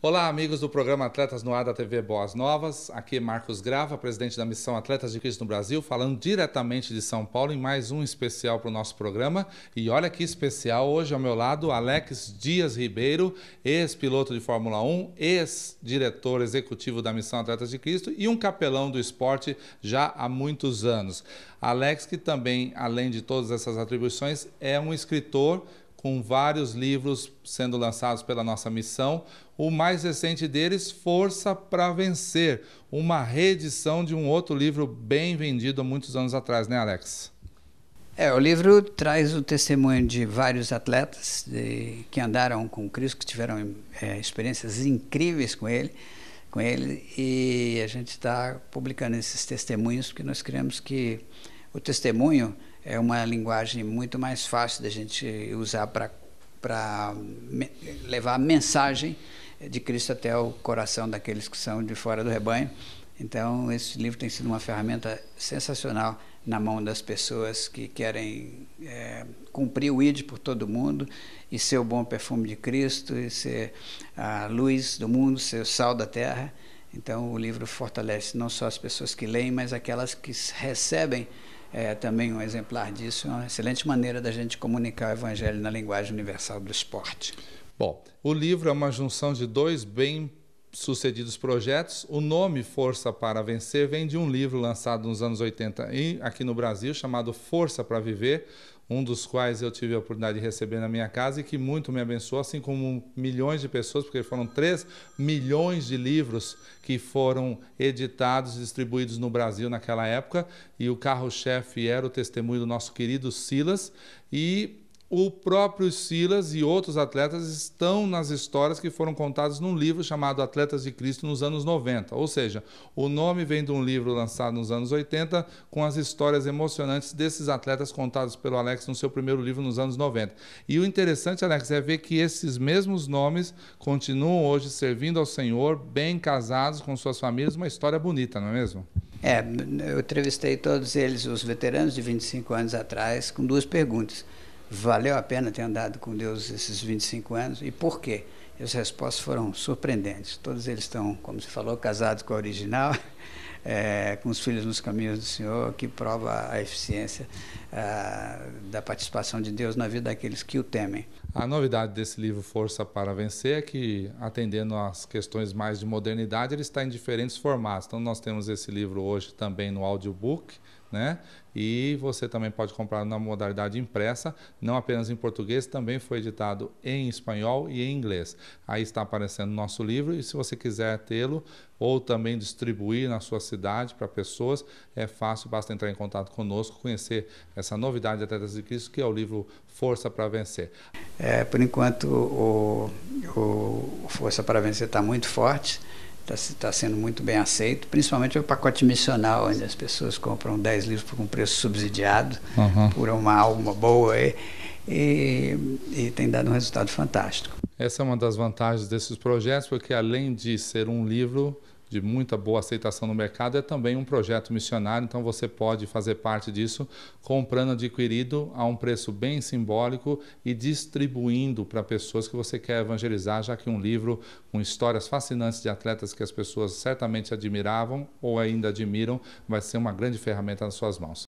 Olá, amigos do programa Atletas no Ar da TV Boas Novas. Aqui é Marcos Grava, presidente da missão Atletas de Cristo no Brasil, falando diretamente de São Paulo em mais um especial para o nosso programa. E olha que especial, hoje ao meu lado, Alex Dias Ribeiro, ex-piloto de Fórmula 1, ex-diretor executivo da missão Atletas de Cristo e um capelão do esporte já há muitos anos. Alex, que também, além de todas essas atribuições, é um escritor com vários livros sendo lançados pela nossa missão. O mais recente deles, Força para Vencer, uma reedição de um outro livro bem vendido há muitos anos atrás, né, Alex? É, o livro traz o testemunho de vários atletas de, que andaram com Cristo, que tiveram é, experiências incríveis com ele, com ele, e a gente está publicando esses testemunhos porque nós queremos que o testemunho é uma linguagem muito mais fácil da gente usar para levar a mensagem de Cristo até o coração daqueles que são de fora do rebanho. Então, esse livro tem sido uma ferramenta sensacional na mão das pessoas que querem é, cumprir o ID por todo mundo e ser o bom perfume de Cristo, e ser a luz do mundo, ser o sal da terra. Então, o livro fortalece não só as pessoas que leem, mas aquelas que recebem é também um exemplar disso, é uma excelente maneira da gente comunicar o evangelho na linguagem universal do esporte. Bom, o livro é uma junção de dois bem sucedidos projetos. O nome Força para Vencer vem de um livro lançado nos anos 80 aqui no Brasil, chamado Força para Viver, um dos quais eu tive a oportunidade de receber na minha casa e que muito me abençoou, assim como milhões de pessoas, porque foram 3 milhões de livros que foram editados e distribuídos no Brasil naquela época, e o carro-chefe era o testemunho do nosso querido Silas, e o próprio Silas e outros atletas estão nas histórias que foram contadas num livro chamado Atletas de Cristo nos anos 90. Ou seja, o nome vem de um livro lançado nos anos 80 com as histórias emocionantes desses atletas contados pelo Alex no seu primeiro livro nos anos 90. E o interessante, Alex, é ver que esses mesmos nomes continuam hoje servindo ao Senhor, bem casados com suas famílias, uma história bonita, não é mesmo? É, eu entrevistei todos eles, os veteranos de 25 anos atrás, com duas perguntas valeu a pena ter andado com Deus esses 25 anos e por quê? E as respostas foram surpreendentes. Todos eles estão, como você falou, casados com a original, é, com os filhos nos caminhos do Senhor, que prova a eficiência ah, da participação de Deus na vida daqueles que o temem. A novidade desse livro Força para Vencer é que, atendendo às questões mais de modernidade, ele está em diferentes formatos. Então, nós temos esse livro hoje também no audiobook, né? E você também pode comprar na modalidade impressa, não apenas em português, também foi editado em espanhol e em inglês. Aí está aparecendo nosso livro e se você quiser tê-lo ou também distribuir na sua cidade para pessoas, é fácil, basta entrar em contato conosco, conhecer essa novidade de Atletas de Cristo, que é o livro Força para Vencer. É, por enquanto, o, o Força para Vencer está muito forte está tá sendo muito bem aceito, principalmente o pacote missional, onde as pessoas compram 10 livros por um preço subsidiado, uhum. por uma alma boa, e, e, e tem dado um resultado fantástico. Essa é uma das vantagens desses projetos, porque além de ser um livro, de muita boa aceitação no mercado, é também um projeto missionário, então você pode fazer parte disso comprando adquirido a um preço bem simbólico e distribuindo para pessoas que você quer evangelizar, já que um livro com histórias fascinantes de atletas que as pessoas certamente admiravam ou ainda admiram vai ser uma grande ferramenta nas suas mãos.